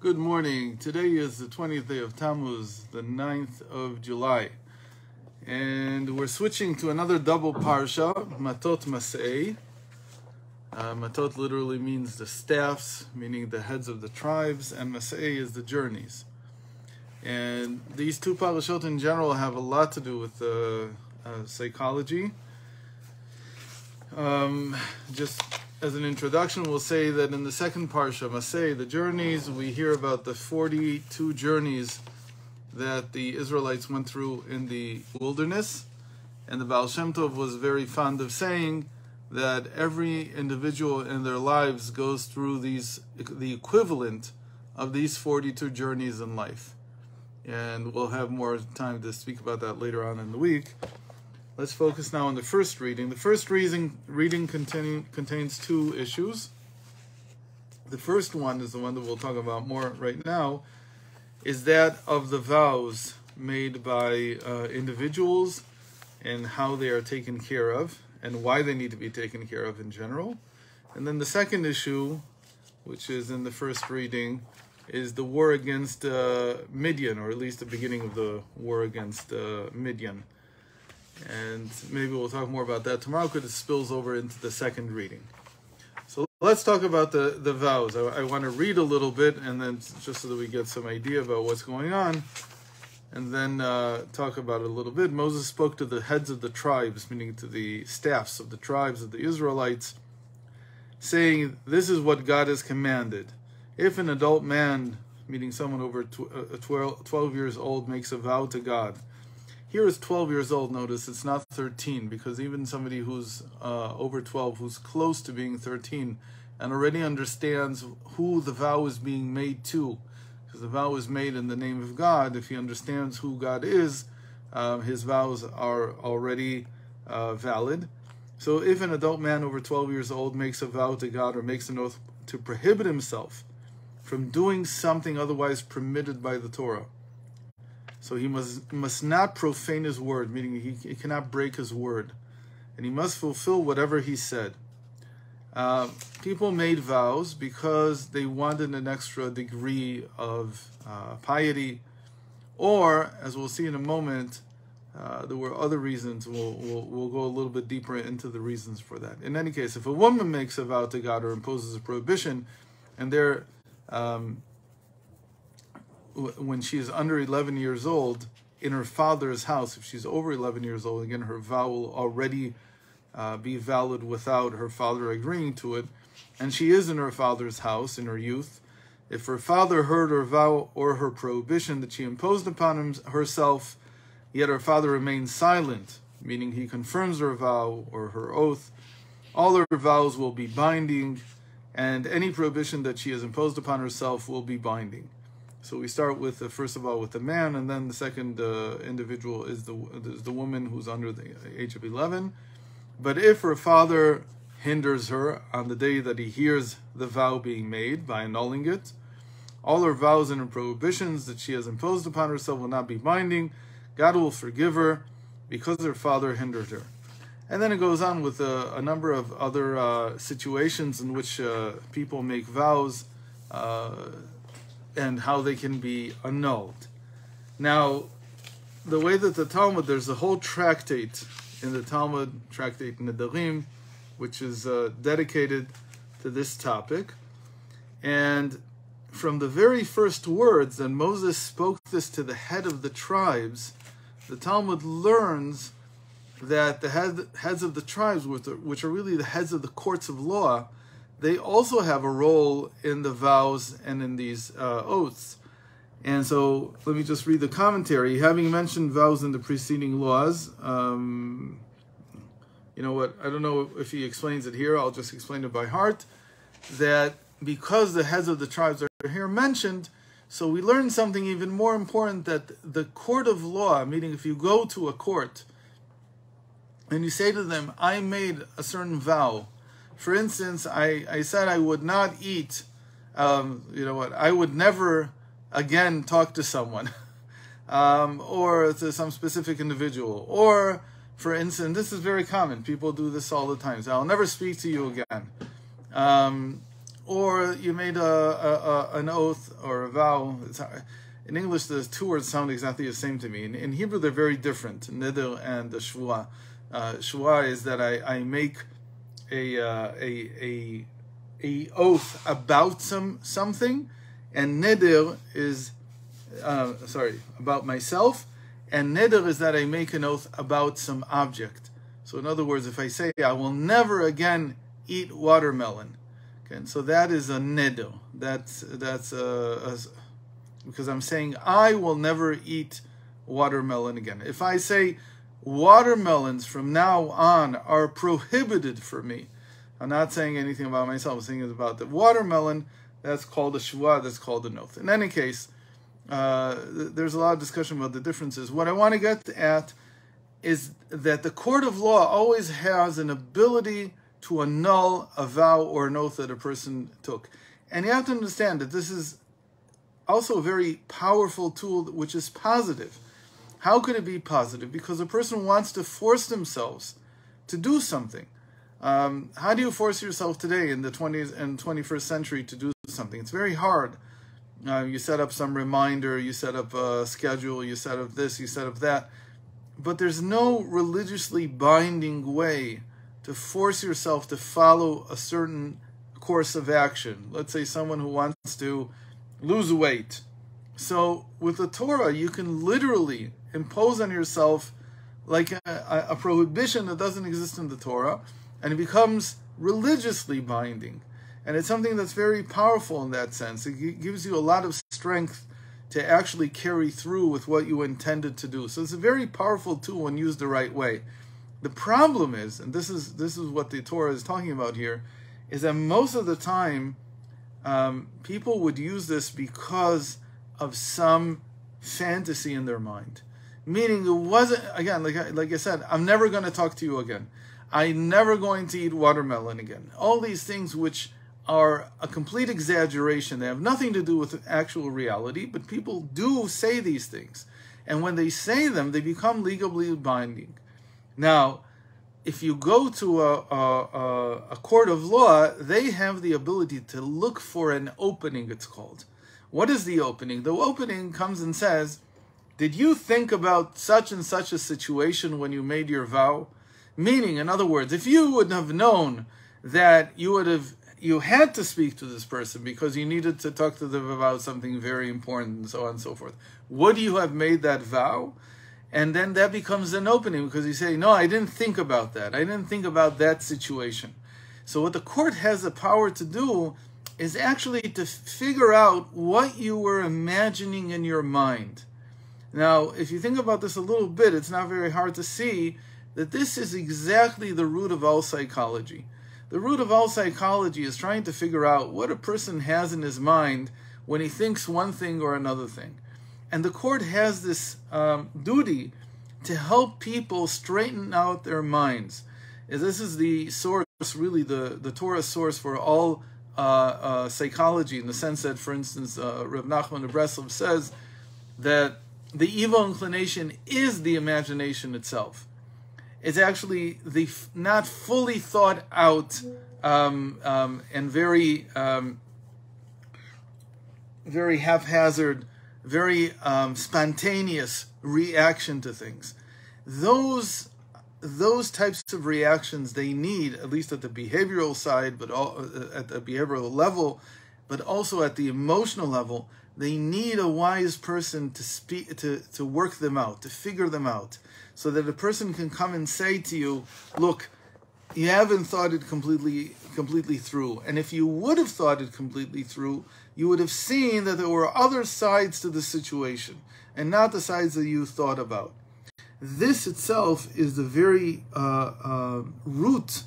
Good morning. Today is the 20th day of Tammuz, the 9th of July. And we're switching to another double parsha, Matot Masei. Uh, Matot literally means the staffs, meaning the heads of the tribes, and Masei is the journeys. And these two parashot in general have a lot to do with uh, uh, psychology. Um, just as an introduction, we'll say that in the second parsha, Masei, the journeys, we hear about the 42 journeys that the Israelites went through in the wilderness. And the Baal Shem Tov was very fond of saying that every individual in their lives goes through these the equivalent of these 42 journeys in life. And we'll have more time to speak about that later on in the week. Let's focus now on the first reading. The first reading, reading contain, contains two issues. The first one is the one that we'll talk about more right now, is that of the vows made by uh, individuals and how they are taken care of and why they need to be taken care of in general. And then the second issue, which is in the first reading, is the war against uh, Midian, or at least the beginning of the war against uh, Midian. And maybe we'll talk more about that tomorrow because it spills over into the second reading. So let's talk about the, the vows. I, I want to read a little bit and then just so that we get some idea about what's going on and then uh, talk about it a little bit. Moses spoke to the heads of the tribes, meaning to the staffs of the tribes of the Israelites, saying, This is what God has commanded. If an adult man, meaning someone over tw- uh, 12, 12 years old, makes a vow to God, here is 12 years old, notice it's not 13, because even somebody who's uh, over 12, who's close to being 13, and already understands who the vow is being made to, because the vow is made in the name of God, if he understands who God is, uh, his vows are already uh, valid. So if an adult man over 12 years old makes a vow to God or makes an oath to prohibit himself from doing something otherwise permitted by the Torah, so he must must not profane his word, meaning he, he cannot break his word, and he must fulfill whatever he said. Uh, people made vows because they wanted an extra degree of uh, piety, or as we'll see in a moment, uh, there were other reasons. We'll, we'll, we'll go a little bit deeper into the reasons for that. In any case, if a woman makes a vow to God or imposes a prohibition, and they're um, when she is under 11 years old in her father's house, if she's over 11 years old, again, her vow will already uh, be valid without her father agreeing to it. And she is in her father's house in her youth. If her father heard her vow or her prohibition that she imposed upon him, herself, yet her father remains silent, meaning he confirms her vow or her oath, all her vows will be binding, and any prohibition that she has imposed upon herself will be binding. So we start with the, first of all with the man, and then the second uh, individual is the is the woman who's under the age of eleven. But if her father hinders her on the day that he hears the vow being made by annulling it, all her vows and her prohibitions that she has imposed upon herself will not be binding. God will forgive her because her father hindered her. And then it goes on with a, a number of other uh, situations in which uh, people make vows. Uh, and how they can be annulled. Now, the way that the Talmud, there's a whole tractate in the Talmud, tractate Nedarim, which is uh, dedicated to this topic. And from the very first words that Moses spoke this to the head of the tribes, the Talmud learns that the head, heads of the tribes, which are really the heads of the courts of law, they also have a role in the vows and in these uh, oaths. And so let me just read the commentary. Having mentioned vows in the preceding laws, um, you know what? I don't know if he explains it here. I'll just explain it by heart. That because the heads of the tribes are here mentioned, so we learn something even more important that the court of law, meaning if you go to a court and you say to them, I made a certain vow, for instance, I, I said I would not eat, um, you know what, I would never again talk to someone um, or to some specific individual. Or, for instance, this is very common. People do this all the time. So I'll never speak to you again. Um, or you made a, a, a, an oath or a vow. in English, the two words sound exactly the same to me. In, in Hebrew, they're very different. Neder and the shvua. Uh, is that I, I make a, uh, a, a, a oath about some something, and neder is uh, sorry about myself, and neder is that I make an oath about some object. So in other words, if I say I will never again eat watermelon, okay, so that is a neder. That's that's a, a because I'm saying I will never eat watermelon again. If I say watermelons from now on are prohibited for me, I'm not saying anything about myself. I'm saying about the watermelon. That's called a shvua. That's called a noth. In any case, uh, there's a lot of discussion about the differences. What I want to get at is that the court of law always has an ability to annul a vow or an oath that a person took. And you have to understand that this is also a very powerful tool which is positive. How could it be positive? Because a person wants to force themselves to do something. Um, how do you force yourself today in the 20th and 21st century to do something? It's very hard. Uh, you set up some reminder, you set up a schedule, you set up this, you set up that. But there's no religiously binding way to force yourself to follow a certain course of action. Let's say someone who wants to lose weight. So with the Torah, you can literally impose on yourself like a, a prohibition that doesn't exist in the Torah and it becomes religiously binding. And it's something that's very powerful in that sense. It gives you a lot of strength to actually carry through with what you intended to do. So it's a very powerful tool when used the right way. The problem is, and this is this is what the Torah is talking about here, is that most of the time um, people would use this because of some fantasy in their mind. Meaning it wasn't again, like I, like I said, I'm never going to talk to you again. I'm never going to eat watermelon again. All these things which are a complete exaggeration. They have nothing to do with actual reality, but people do say these things. And when they say them, they become legally binding. Now, if you go to a, a, a, court of law, they have the ability to look for an opening, it's called. What is the opening? The opening comes and says, Did you think about such and such a situation when you made your vow? Meaning, in other words, if you would have known that you would have you had to speak to this person because you needed to talk to them about something very important and so on and so forth. Would you have made that vow? And then that becomes an opening because you say, No, I didn't think about that. I didn't think about that situation. So, what the court has the power to do is actually to figure out what you were imagining in your mind. Now, if you think about this a little bit, it's not very hard to see that this is exactly the root of all psychology. The root of all psychology is trying to figure out what a person has in his mind when he thinks one thing or another thing. And the court has this um, duty to help people straighten out their minds. This is the source, really, the, the Torah source for all psychology, in the sense that, for instance, uh, Rav Nachman of Breslov says that the evil inclination is the imagination itself It's actually the not fully thought out um, um, and very um, very haphazard, very um, spontaneous reaction to things. Those those types of reactions they need, at least at the behavioral side, but all, uh, at the behavioral level, but also at the emotional level, they need a wise person to speak to, to work them out, to figure them out so that a person can come and say to you, look, you haven't thought it completely completely through. And if you would have thought it completely through, you would have seen that there were other sides to the situation and not the sides that you thought about. This itself is the very uh, uh, root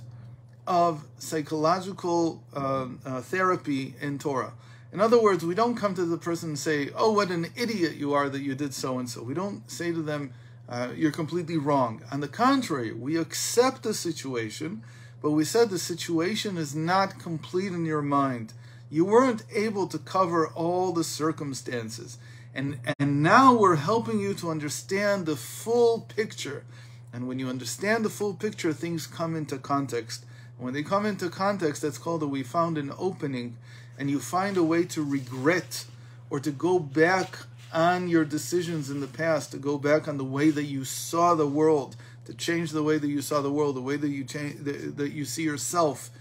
of psychological uh, uh therapy in Torah. In other words, we don't come to the person and say, Oh, what an idiot you are that you did so and so. We don't say to them, uh, you're completely wrong. On the contrary, we accept the situation, but we said the situation is not complete in your mind. You weren't able to cover all the circumstances. And, and now we're helping you to understand the full picture. And when you understand the full picture, things come into context. When they come into context, that's called a we found an opening, and you find a way to regret or to go back on your decisions in the past, to go back on the way that you saw the world, to change the way that you saw the world, the way that you change that you see yourself.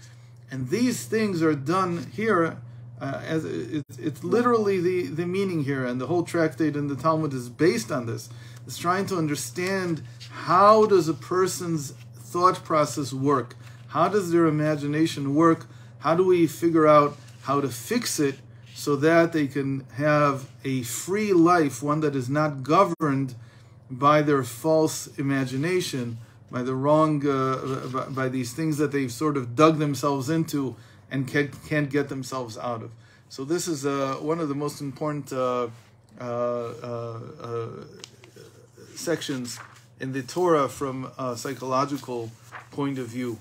And these things are done here uh, as it's, it's literally the, the meaning here, and the whole tractate in the Talmud is based on this. It's trying to understand how does a person's thought process work? How does their imagination work? How do we figure out how to fix it so that they can have a free life, one that is not governed by their false imagination, by the wrong, uh, by these things that they've sort of dug themselves into and can't, can't get themselves out of. So this is uh, one of the most important uh, uh, uh, uh sections in the Torah from a psychological point of view.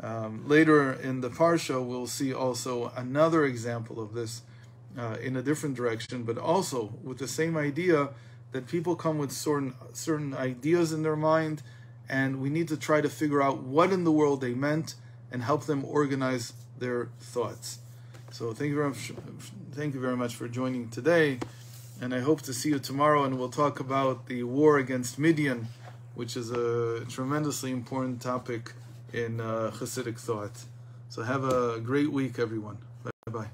Um, later in the Parsha, we'll see also another example of this uh, in a different direction, but also with the same idea that people come with certain certain ideas in their mind, and we need to try to figure out what in the world they meant and help them organize their thoughts. So thank you very much. Thank you very much for joining today, and I hope to see you tomorrow. And we'll talk about the war against Midian, which is a tremendously important topic in uh, Hasidic thought. So have a great week, everyone. Bye bye.